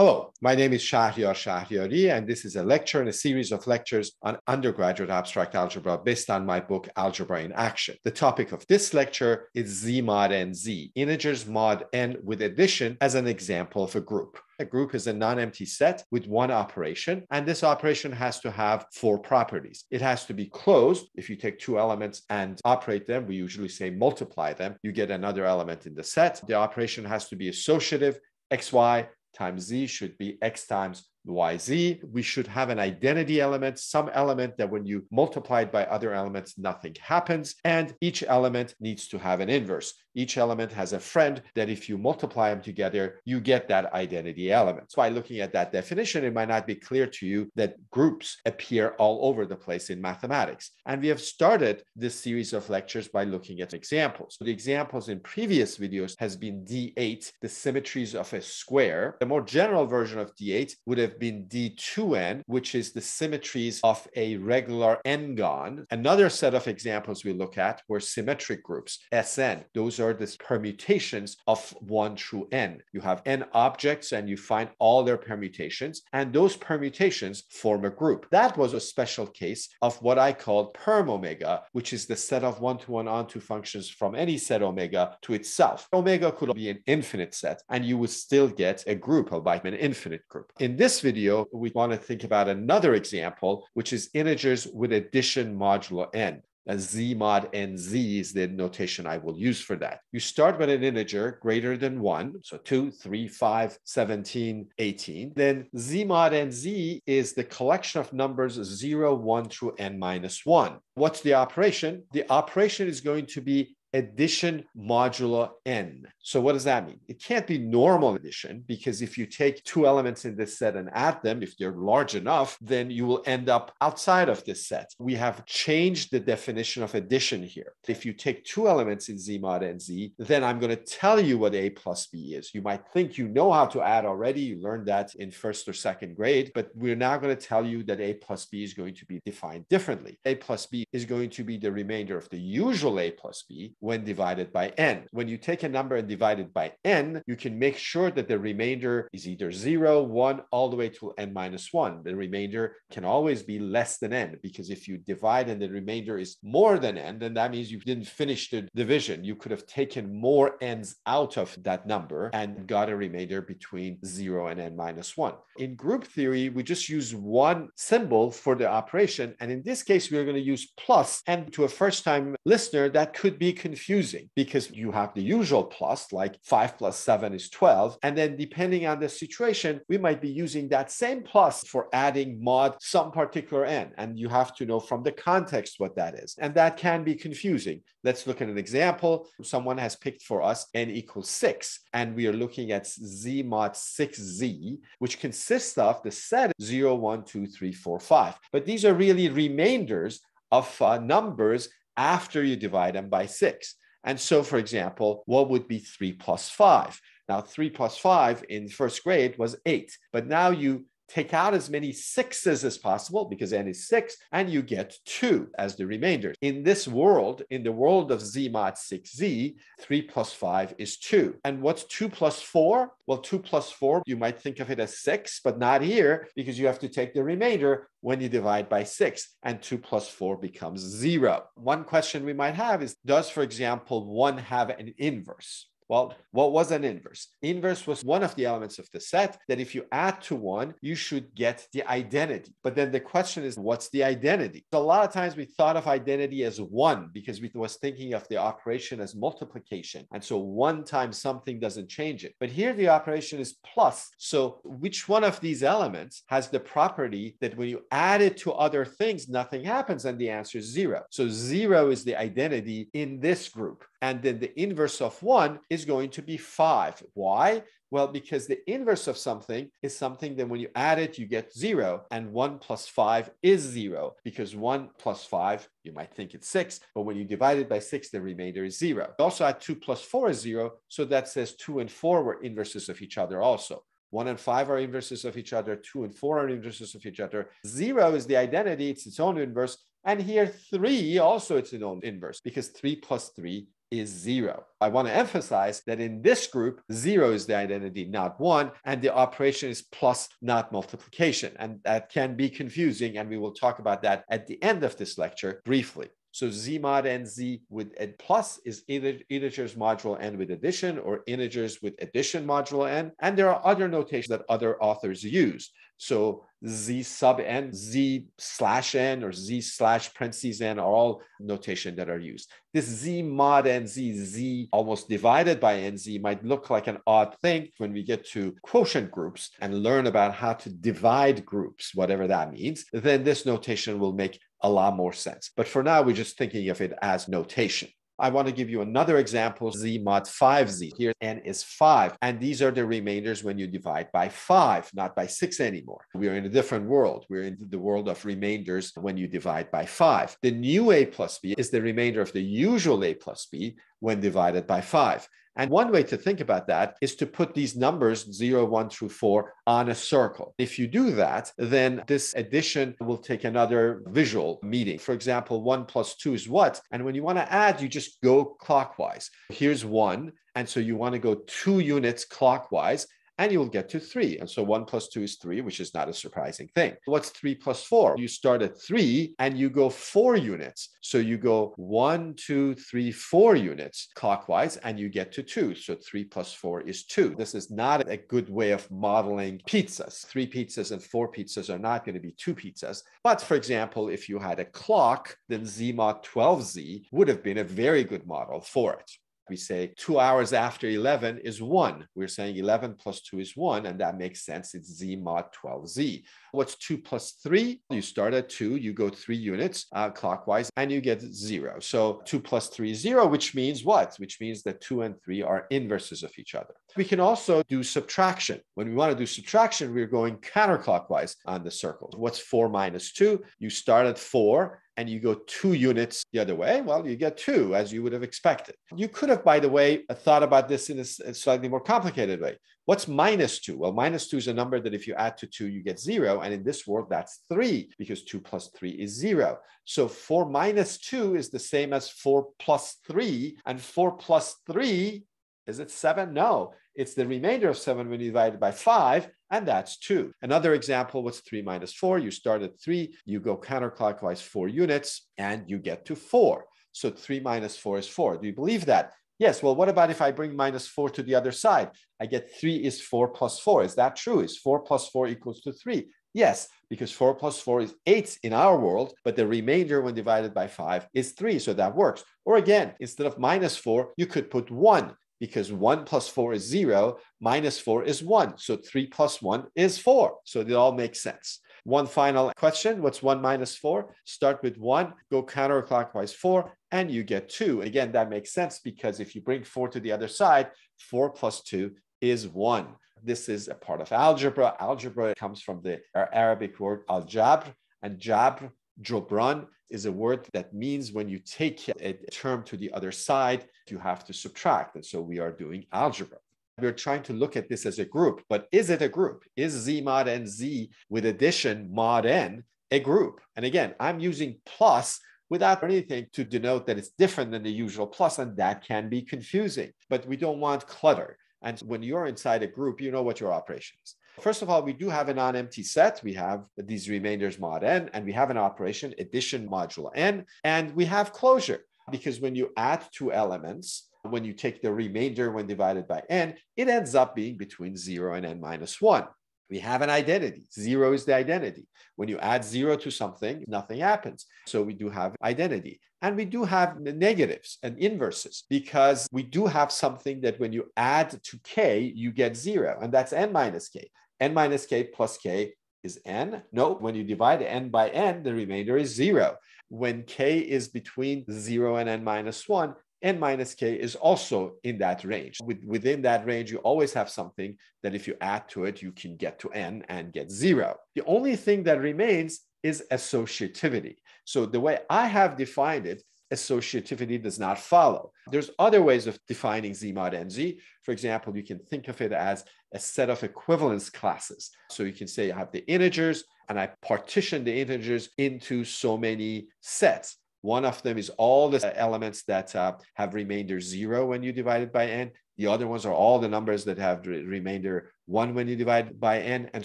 Hello, my name is Shahriar Shahriari, and this is a lecture in a series of lectures on undergraduate abstract algebra based on my book, Algebra in Action. The topic of this lecture is Z mod n Z, integers mod n with addition as an example of a group. A group is a non-empty set with one operation, and this operation has to have four properties. It has to be closed. If you take two elements and operate them, we usually say multiply them, you get another element in the set. The operation has to be associative, xy times z should be x times yz. We should have an identity element, some element that when you multiply it by other elements, nothing happens. And each element needs to have an inverse. Each element has a friend that if you multiply them together, you get that identity element. So by looking at that definition, it might not be clear to you that groups appear all over the place in mathematics. And we have started this series of lectures by looking at examples. So the examples in previous videos has been D8, the symmetries of a square. The more general version of D8 would have have been D2n, which is the symmetries of a regular n-gon. Another set of examples we look at were symmetric groups, Sn. Those are the permutations of 1 through n. You have n objects and you find all their permutations, and those permutations form a group. That was a special case of what I called perm omega, which is the set of one-to-one onto functions from any set omega to itself. Omega could be an infinite set, and you would still get a group, albeit an infinite group. In this video, we want to think about another example, which is integers with addition modulo n. A z mod n z is the notation I will use for that. You start with an integer greater than 1, so 2, 3, 5, 17, 18. Then z mod n z is the collection of numbers 0, 1 through n minus 1. What's the operation? The operation is going to be addition modulo n. So what does that mean? It can't be normal addition because if you take two elements in this set and add them, if they're large enough, then you will end up outside of this set. We have changed the definition of addition here. If you take two elements in Z mod n Z, then I'm going to tell you what A plus B is. You might think you know how to add already. You learned that in first or second grade, but we're now going to tell you that A plus B is going to be defined differently. A plus B is going to be the remainder of the usual A plus B when divided by n. When you take a number and divide it by n, you can make sure that the remainder is either 0, 1, all the way to n minus 1. The remainder can always be less than n because if you divide and the remainder is more than n, then that means you didn't finish the division. You could have taken more n's out of that number and got a remainder between 0 and n minus 1. In group theory, we just use one symbol for the operation. And in this case, we're going to use plus. And to a first time listener, that could be confusing because you have the usual plus, like 5 plus 7 is 12. And then depending on the situation, we might be using that same plus for adding mod some particular n. And you have to know from the context what that is. And that can be confusing. Let's look at an example. Someone has picked for us n equals 6, and we are looking at z mod 6z, which consists of the set 0, 1, 2, 3, 4, 5. But these are really remainders of uh, numbers after you divide them by six. And so, for example, what would be three plus five? Now, three plus five in first grade was eight, but now you take out as many sixes as possible because n is six, and you get two as the remainder. In this world, in the world of z mod 6z, three plus five is two. And what's two plus four? Well, two plus four, you might think of it as six, but not here because you have to take the remainder when you divide by six, and two plus four becomes zero. One question we might have is Does, for example, one have an inverse? Well, what was an inverse? Inverse was one of the elements of the set that if you add to one, you should get the identity. But then the question is, what's the identity? So a lot of times we thought of identity as one because we was thinking of the operation as multiplication. And so one times something doesn't change it. But here the operation is plus. So which one of these elements has the property that when you add it to other things, nothing happens? And the answer is zero. So zero is the identity in this group. And then the inverse of one is going to be five. Why? Well, because the inverse of something is something that when you add it, you get zero, and one plus five is zero, because one plus five, you might think it's six, but when you divide it by six, the remainder is zero. Also add two plus four is zero, so that says two and four were inverses of each other also. One and five are inverses of each other. Two and four are inverses of each other. Zero is the identity. It's its own inverse. And here three also it's own inverse because three plus three is zero. I want to emphasize that in this group, zero is the identity, not one, and the operation is plus, not multiplication. And that can be confusing, and we will talk about that at the end of this lecture briefly. So z mod n z with n plus is either integers modulo n with addition or integers with addition modulo n. And there are other notations that other authors use. So z sub n, z slash n, or z slash parentheses n are all notation that are used. This z mod n z, z almost divided by n z might look like an odd thing when we get to quotient groups and learn about how to divide groups, whatever that means. Then this notation will make a lot more sense. But for now, we're just thinking of it as notation. I want to give you another example, z mod 5z. Here, n is 5. And these are the remainders when you divide by 5, not by 6 anymore. We are in a different world. We're in the world of remainders when you divide by 5. The new a plus b is the remainder of the usual a plus b when divided by 5. And one way to think about that is to put these numbers 0, 1 through 4 on a circle. If you do that, then this addition will take another visual meaning. For example, 1 plus 2 is what? And when you want to add, you just go clockwise. Here's 1. And so you want to go two units clockwise and you'll get to three. And so one plus two is three, which is not a surprising thing. What's three plus four? You start at three and you go four units. So you go one, two, three, four units clockwise, and you get to two. So three plus four is two. This is not a good way of modeling pizzas. Three pizzas and four pizzas are not going to be two pizzas. But for example, if you had a clock, then Z mod 12Z would have been a very good model for it we say two hours after 11 is one. We're saying 11 plus two is one, and that makes sense. It's Z mod 12Z. What's two plus three? You start at two, you go three units uh, clockwise, and you get zero. So two plus three is zero, which means what? Which means that two and three are inverses of each other. We can also do subtraction. When we want to do subtraction, we're going counterclockwise on the circle. What's four minus two? You start at four and you go two units the other way, well, you get two as you would have expected. You could have, by the way, thought about this in a slightly more complicated way. What's minus two? Well, minus two is a number that if you add to two, you get zero. And in this world, that's three because two plus three is zero. So four minus two is the same as four plus three. And four plus three, is it seven? No, it's the remainder of seven when you divide it by five and that's two. Another example was three minus four. You start at three, you go counterclockwise four units, and you get to four. So three minus four is four. Do you believe that? Yes. Well, what about if I bring minus four to the other side? I get three is four plus four. Is that true? Is four plus four equals to three? Yes, because four plus four is eight in our world, but the remainder when divided by five is three. So that works. Or again, instead of minus four, you could put one because 1 plus 4 is 0, minus 4 is 1. So 3 plus 1 is 4. So it all makes sense. One final question What's 1 minus 4? Start with 1, go counterclockwise 4, and you get 2. Again, that makes sense because if you bring 4 to the other side, 4 plus 2 is 1. This is a part of algebra. Algebra comes from the Arabic word al jabr, and jabr, jobran, is a word that means when you take a term to the other side, you have to subtract. And so we are doing algebra. We're trying to look at this as a group, but is it a group? Is Z mod n Z with addition mod n a group? And again, I'm using plus without anything to denote that it's different than the usual plus, and that can be confusing. But we don't want clutter. And when you're inside a group, you know what your operation is. First of all, we do have a non-empty set. We have these remainders mod n, and we have an operation addition modulo n, and we have closure because when you add two elements, when you take the remainder when divided by n, it ends up being between 0 and n minus 1. We have an identity. Zero is the identity. When you add zero to something, nothing happens. So we do have identity. And we do have negatives and inverses because we do have something that when you add to k, you get zero, and that's n minus k. n minus k plus k is n. No, when you divide n by n, the remainder is zero. When k is between zero and n minus one, n minus k is also in that range. With, within that range, you always have something that if you add to it, you can get to n and get zero. The only thing that remains is associativity. So the way I have defined it, associativity does not follow. There's other ways of defining Z mod NZ. For example, you can think of it as a set of equivalence classes. So you can say I have the integers and I partition the integers into so many sets. One of them is all the elements that uh, have remainder zero when you divide it by n. The other ones are all the numbers that have remainder one when you divide by n, and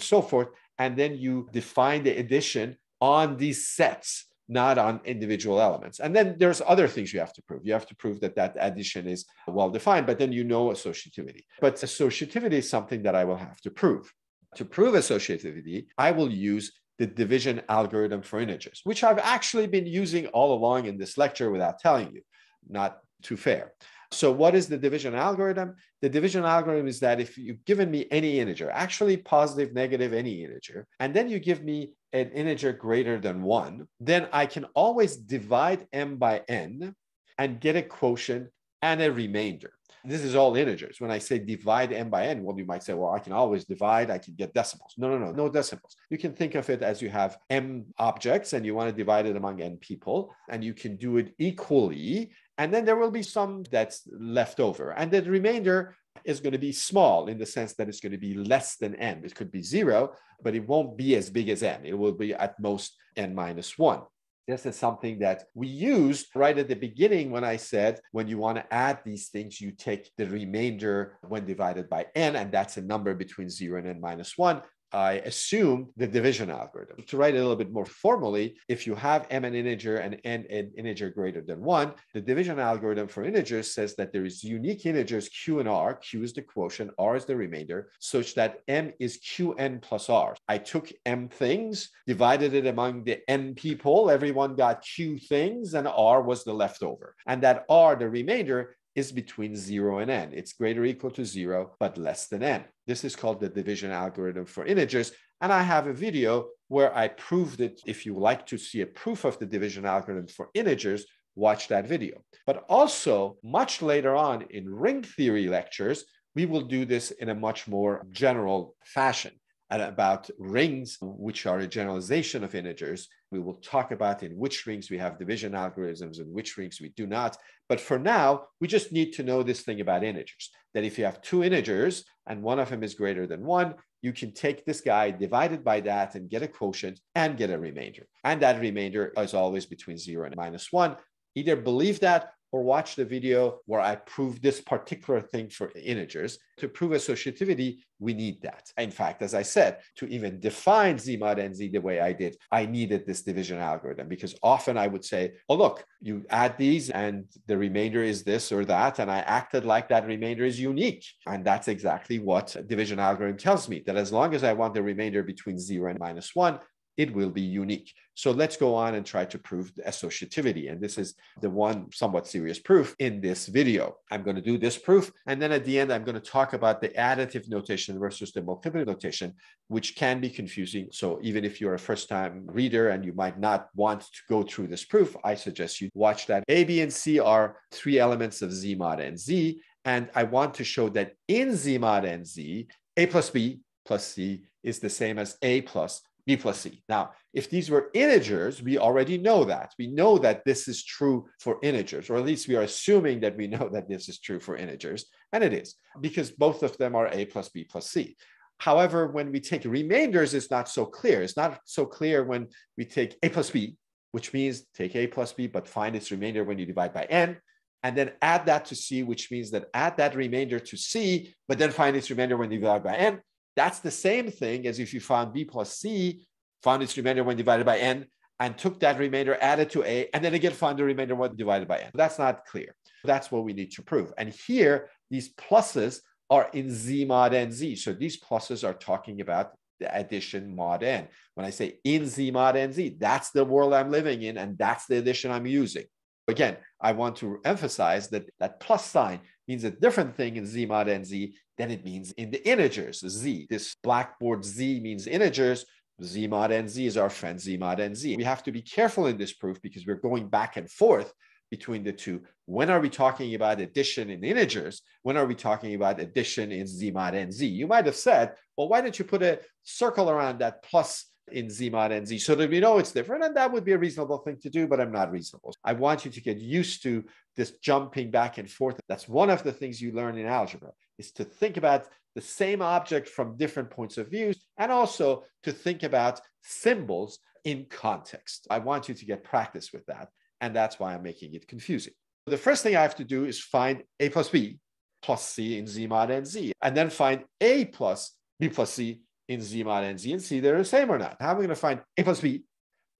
so forth. And then you define the addition on these sets not on individual elements. And then there's other things you have to prove. You have to prove that that addition is well defined, but then you know associativity. But associativity is something that I will have to prove. To prove associativity, I will use the division algorithm for integers, which I've actually been using all along in this lecture without telling you. Not too fair. So what is the division algorithm? The division algorithm is that if you've given me any integer, actually positive, negative, any integer, and then you give me an integer greater than one, then I can always divide m by n and get a quotient and a remainder. This is all integers. When I say divide m by n, well, you might say, well, I can always divide, I can get decimals. No, no, no, no decimals. You can think of it as you have m objects and you want to divide it among n people, and you can do it equally. And then there will be some that's left over. And the remainder is going to be small in the sense that it's going to be less than n. It could be zero, but it won't be as big as n. It will be at most n minus one. This is something that we used right at the beginning when I said when you want to add these things, you take the remainder when divided by n, and that's a number between 0 and n minus 1. I assume the division algorithm. To write it a little bit more formally, if you have m an integer and n an integer greater than one, the division algorithm for integers says that there is unique integers q and r. q is the quotient, r is the remainder, such that m is qn plus r. I took m things, divided it among the n people, everyone got q things, and r was the leftover. And that r, the remainder, is between 0 and n. It's greater equal to 0, but less than n. This is called the division algorithm for integers. And I have a video where I proved it. If you like to see a proof of the division algorithm for integers, watch that video. But also, much later on in ring theory lectures, we will do this in a much more general fashion and about rings, which are a generalization of integers. We will talk about in which rings we have division algorithms and which rings we do not. But for now, we just need to know this thing about integers, that if you have two integers and one of them is greater than one, you can take this guy, divide it by that and get a quotient and get a remainder. And that remainder is always between zero and minus one. Either believe that or watch the video where I prove this particular thing for integers. To prove associativity, we need that. In fact, as I said, to even define Z mod NZ the way I did, I needed this division algorithm because often I would say, oh, look, you add these and the remainder is this or that. And I acted like that remainder is unique. And that's exactly what division algorithm tells me that as long as I want the remainder between zero and minus one, it will be unique. So let's go on and try to prove the associativity. And this is the one somewhat serious proof in this video. I'm going to do this proof. And then at the end, I'm going to talk about the additive notation versus the multiplicative notation, which can be confusing. So even if you're a first time reader and you might not want to go through this proof, I suggest you watch that. A, B, and C are three elements of Z mod n Z. And I want to show that in Z mod n Z, A plus B plus C is the same as A plus b plus c. Now, if these were integers, we already know that. We know that this is true for integers, or at least we are assuming that we know that this is true for integers, and it is, because both of them are a plus b plus c. However, when we take remainders, it's not so clear. It's not so clear when we take a plus b, which means take a plus b, but find its remainder when you divide by n, and then add that to c, which means that add that remainder to c, but then find its remainder when you divide by n, that's the same thing as if you found b plus c, found its remainder when divided by n, and took that remainder, added to a, and then again found the remainder when divided by n. That's not clear. That's what we need to prove. And here, these pluses are in z mod n z. So these pluses are talking about the addition mod n. When I say in z mod n z, that's the world I'm living in, and that's the addition I'm using. Again, I want to emphasize that that plus sign means a different thing in z mod n z than it means in the integers, z. This blackboard z means integers. Z mod nz is our friend Z mod nz. We have to be careful in this proof because we're going back and forth between the two. When are we talking about addition in integers? When are we talking about addition in Z mod nz? You might have said, well, why don't you put a circle around that plus in Z mod NZ so that we know it's different. And that would be a reasonable thing to do, but I'm not reasonable. I want you to get used to this jumping back and forth. That's one of the things you learn in algebra is to think about the same object from different points of views and also to think about symbols in context. I want you to get practice with that. And that's why I'm making it confusing. The first thing I have to do is find A plus B plus C in Z mod n Z, and then find A plus B plus C in Z mod n Z and see they're the same or not. How am I going to find A plus B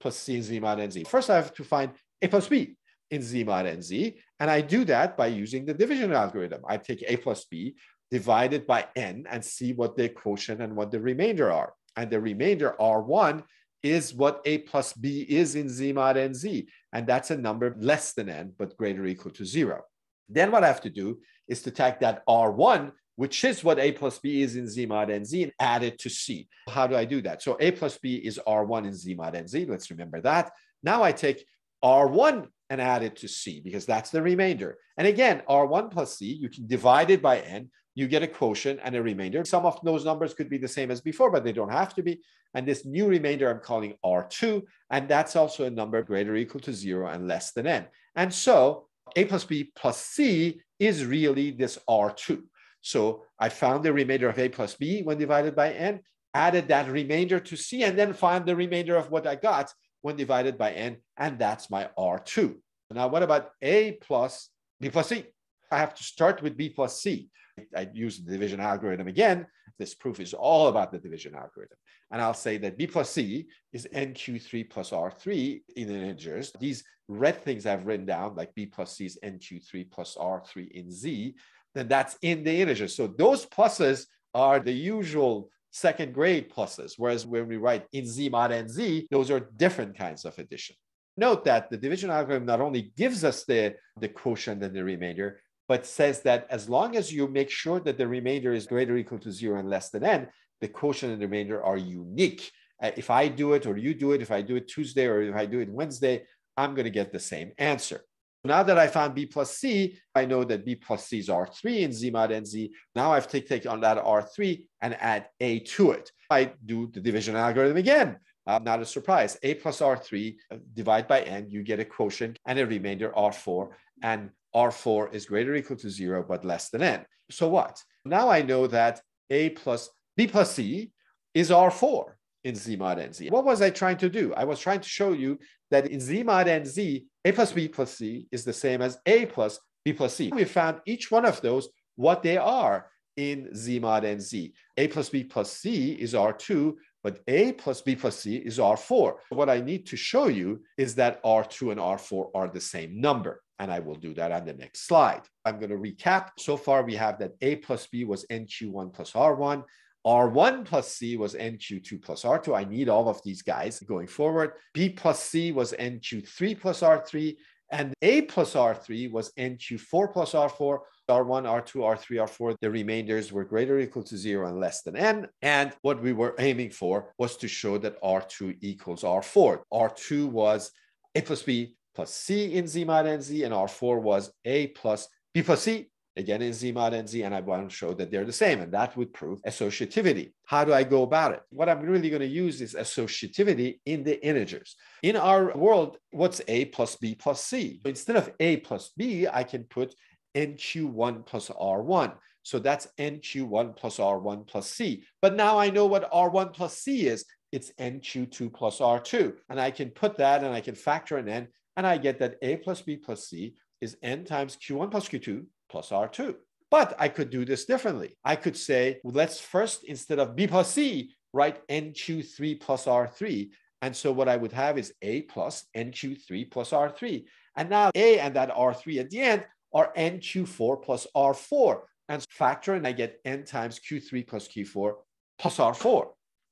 plus C in Z mod n Z? First, I have to find A plus B in Z mod n Z, and I do that by using the division algorithm. I take A plus B, divide it by N, and see what the quotient and what the remainder are. And the remainder, R1, is what A plus B is in Z mod n Z. And that's a number less than N, but greater or equal to zero. Then what I have to do is to take that R1 which is what a plus b is in z mod NZ, and add it to c. How do I do that? So a plus b is r1 in z mod NZ. Let's remember that. Now I take r1 and add it to c because that's the remainder. And again, r1 plus c, you can divide it by n. You get a quotient and a remainder. Some of those numbers could be the same as before, but they don't have to be. And this new remainder I'm calling R2, and that's also a number greater or equal to zero and less than n. And so a plus b plus c is really this R2. So I found the remainder of a plus b when divided by n, added that remainder to c, and then find the remainder of what I got when divided by n, and that's my R2. Now, what about a plus b plus c? I have to start with b plus c. I use the division algorithm again. This proof is all about the division algorithm. And I'll say that b plus c is nq3 plus r3 in integers. These red things I've written down, like b plus c is nq3 plus r3 in z, then that's in the integer. So those pluses are the usual second grade pluses, whereas when we write in z mod n z, those are different kinds of addition. Note that the division algorithm not only gives us the, the quotient and the remainder, but says that as long as you make sure that the remainder is greater or equal to zero and less than n, the quotient and the remainder are unique. Uh, if I do it or you do it, if I do it Tuesday or if I do it Wednesday, I'm going to get the same answer. Now that I found B plus C, I know that B plus C is R3 in Z mod NZ. Now I've take, take on that R3 and add A to it. I do the division algorithm again. Uh, not a surprise. A plus R3 uh, divide by N, you get a quotient and a remainder R4. And R4 is greater or equal to zero, but less than N. So what? Now I know that A plus B plus C is R4 in Z mod NZ. What was I trying to do? I was trying to show you that in Z mod NZ, A plus B plus C is the same as A plus B plus C. We found each one of those what they are in Z mod NZ. A plus B plus C is R2, but A plus B plus C is R4. What I need to show you is that R2 and R4 are the same number. And I will do that on the next slide. I'm going to recap. So far, we have that A plus B was NQ1 plus R1. R1 plus C was NQ2 plus R2. I need all of these guys going forward. B plus C was NQ3 plus R3. And A plus R3 was NQ4 plus R4. R1, R2, R3, R4, the remainders were greater equal to zero and less than N. And what we were aiming for was to show that R2 equals R4. R2 was A plus B plus C in Z mod NZ, and R4 was A plus B plus C again in Z mod n Z, and I want to show that they're the same, and that would prove associativity. How do I go about it? What I'm really going to use is associativity in the integers. In our world, what's A plus B plus C? Instead of A plus B, I can put NQ1 plus R1. So that's NQ1 plus R1 plus C. But now I know what R1 plus C is. It's NQ2 plus R2. And I can put that and I can factor an N, and I get that A plus B plus C is N times Q1 plus Q2 plus R2. But I could do this differently. I could say, let's first, instead of B plus C, write NQ3 plus R3. And so what I would have is A plus NQ3 plus R3. And now A and that R3 at the end are NQ4 plus R4. And factor and I get N times Q3 plus Q4 plus R4.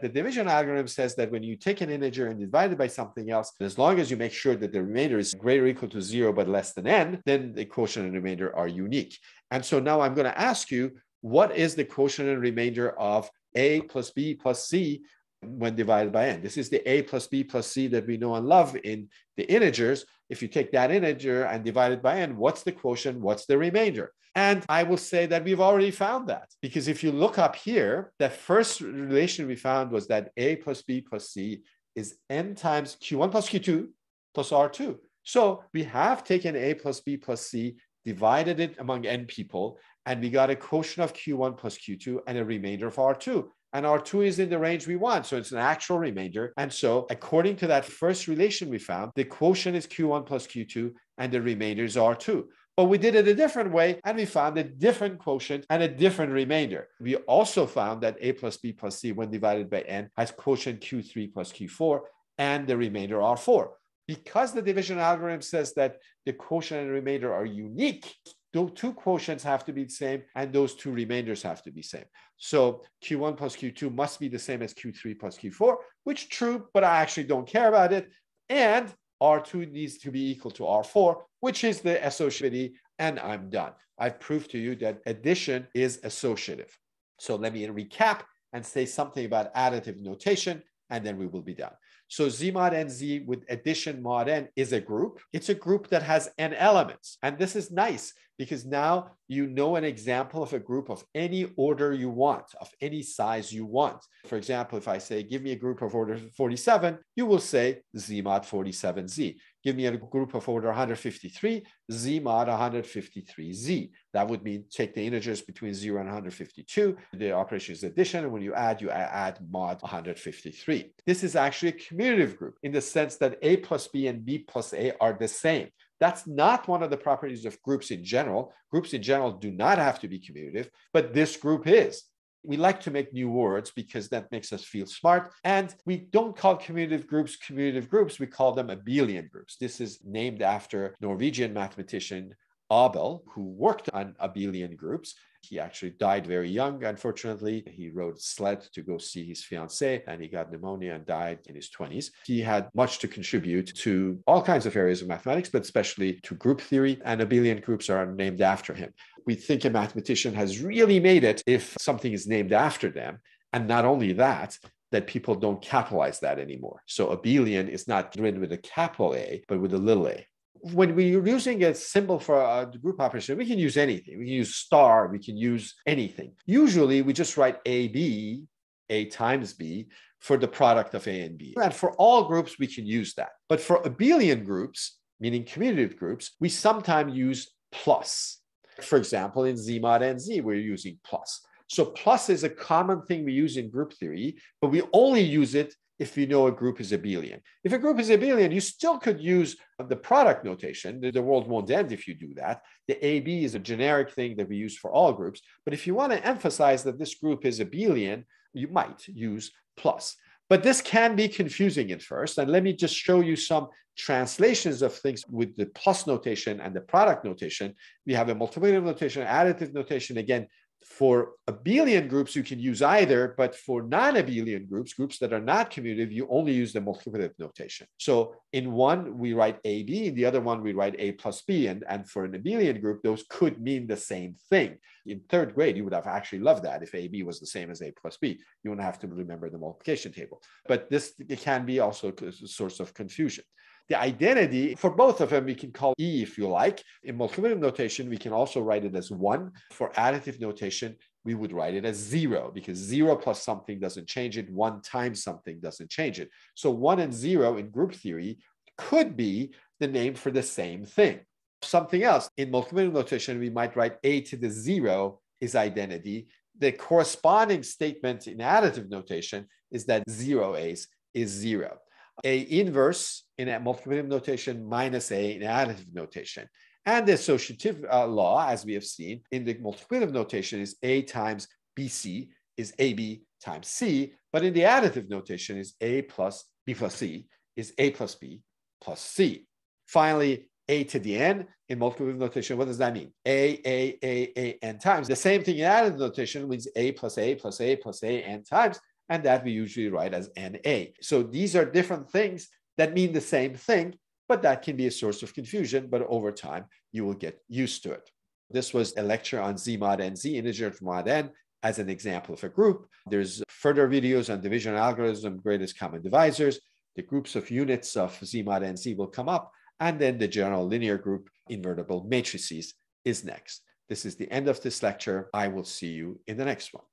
The division algorithm says that when you take an integer and divide it by something else, as long as you make sure that the remainder is greater or equal to zero but less than n, then the quotient and remainder are unique. And so now I'm going to ask you, what is the quotient and remainder of a plus b plus c when divided by n? This is the a plus b plus c that we know and love in the integers. If you take that integer and divide it by n, what's the quotient? What's the remainder? And I will say that we've already found that because if you look up here, the first relation we found was that A plus B plus C is n times Q1 plus Q2 plus R2. So we have taken A plus B plus C, divided it among n people, and we got a quotient of Q1 plus Q2 and a remainder of R2. And R2 is in the range we want. So it's an actual remainder. And so according to that first relation we found, the quotient is Q1 plus Q2 and the remainder is R2. But we did it a different way and we found a different quotient and a different remainder. We also found that A plus B plus C when divided by N has quotient Q3 plus Q4 and the remainder R4. Because the division algorithm says that the quotient and remainder are unique, those two quotients have to be the same and those two remainders have to be the same. So Q1 plus Q2 must be the same as Q3 plus Q4, which true, but I actually don't care about it. And R2 needs to be equal to R4, which is the associativity, and I'm done. I've proved to you that addition is associative. So let me recap and say something about additive notation, and then we will be done. So Z mod NZ with addition mod N is a group. It's a group that has N elements. And this is nice because now you know an example of a group of any order you want, of any size you want. For example, if I say, give me a group of order 47, you will say Z mod 47Z. Give me a group of order 153, Z mod 153Z. That would mean take the integers between 0 and 152. The operation is addition, and when you add, you add mod 153. This is actually a commutative group in the sense that A plus B and B plus A are the same. That's not one of the properties of groups in general. Groups in general do not have to be commutative, but this group is. We like to make new words because that makes us feel smart. And we don't call commutative groups commutative groups, we call them abelian groups. This is named after Norwegian mathematician Abel, who worked on abelian groups. He actually died very young, unfortunately. He rode sled to go see his fiancee and he got pneumonia and died in his 20s. He had much to contribute to all kinds of areas of mathematics, but especially to group theory, and abelian groups are named after him. We think a mathematician has really made it if something is named after them. And not only that, that people don't capitalize that anymore. So abelian is not written with a capital A, but with a little a when we're using a symbol for a group operation, we can use anything. We can use star, we can use anything. Usually we just write AB, A times B, for the product of A and B. And for all groups, we can use that. But for abelian groups, meaning commutative groups, we sometimes use plus. For example, in Z mod NZ, we're using plus. So plus is a common thing we use in group theory, but we only use it if you know a group is abelian. If a group is abelian, you still could use the product notation. The world won't end if you do that. The AB is a generic thing that we use for all groups. But if you want to emphasize that this group is abelian, you might use plus. But this can be confusing at first. And let me just show you some translations of things with the plus notation and the product notation. We have a multiplicative notation, additive notation. Again, for abelian groups, you can use either, but for non-abelian groups, groups that are not commutative, you only use the multiplicative notation. So in one, we write AB, in the other one, we write A plus B. And, and for an abelian group, those could mean the same thing. In third grade, you would have actually loved that if AB was the same as A plus B. You wouldn't have to remember the multiplication table. But this can be also a source of confusion. The identity for both of them, we can call E if you like. In multiplicative notation, we can also write it as one. For additive notation, we would write it as zero because zero plus something doesn't change it. One times something doesn't change it. So one and zero in group theory could be the name for the same thing. Something else in multiplicative notation, we might write a to the zero is identity. The corresponding statement in additive notation is that zero a's is zero. A inverse in a multiplicative notation minus A in additive notation. And the associative uh, law, as we have seen in the multiplicative notation, is A times BC is AB times C. But in the additive notation is A plus B plus C is A plus B plus C. Finally, A to the N in multiplicative notation, what does that mean? A, A, A, A, N times. The same thing in additive notation means A plus A plus A plus A, N times and that we usually write as NA. So these are different things that mean the same thing, but that can be a source of confusion, but over time you will get used to it. This was a lecture on Z mod N, Z integer mod N as an example of a group. There's further videos on division algorithm, greatest common divisors. The groups of units of Z mod N, Z will come up, and then the general linear group invertible matrices is next. This is the end of this lecture. I will see you in the next one.